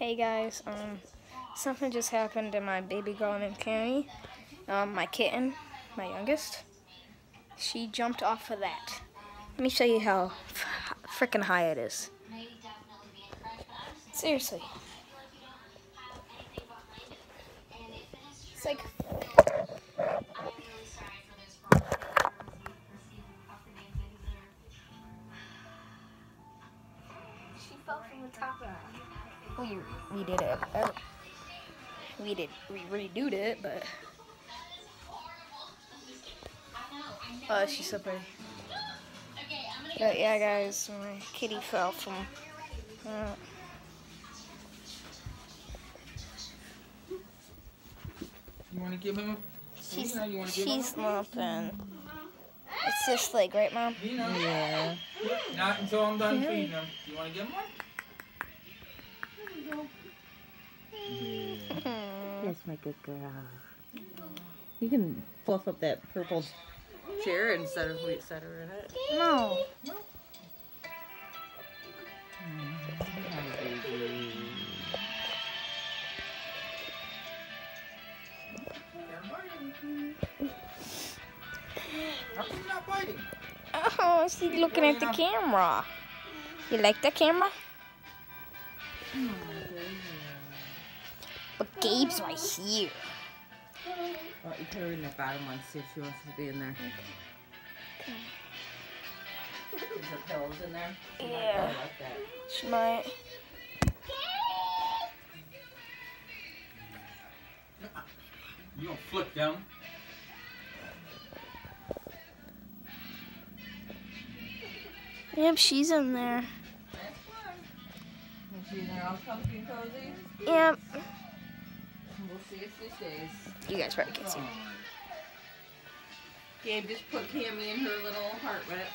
Hey guys, um, something just happened to my baby girl named Cammy, um, my kitten, my youngest. She jumped off of that. Let me show you how freaking high it is. Seriously. It's like fell from the top of we we did it. We did we redoed it, but oh, she's so pretty. But yeah, guys, my kitty fell from. Uh, you want to give him a? She's she's lumping. It's this leg, right, mom? Yeah. Not until I'm done feeding him. You want to give him hmm. one? Yes, my good girl. You can fluff up that purple chair instead of set her in it. No. Mm-hmm. Oh, she's looking at the camera. You like the camera? But Gabe's right here. Oh, well, you put her in the bottom one, see if she wants to be in there. Okay. Is her pillows in there? She yeah. Might like that. She might. You don't flip down. Yep, she's in there. She's in there all comfy and cozy? Yep. We'll see if she stays. You guys probably can't see. Gabe just put Cammy in her little heart rep.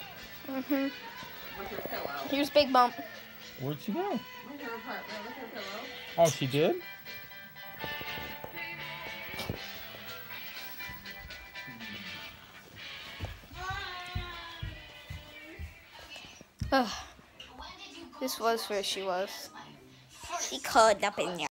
Mm-hmm. With her pillow. Here's Big Bump. Where'd she go? With her apartment with her pillow. Oh, she did? This was where she was. She curled up in there.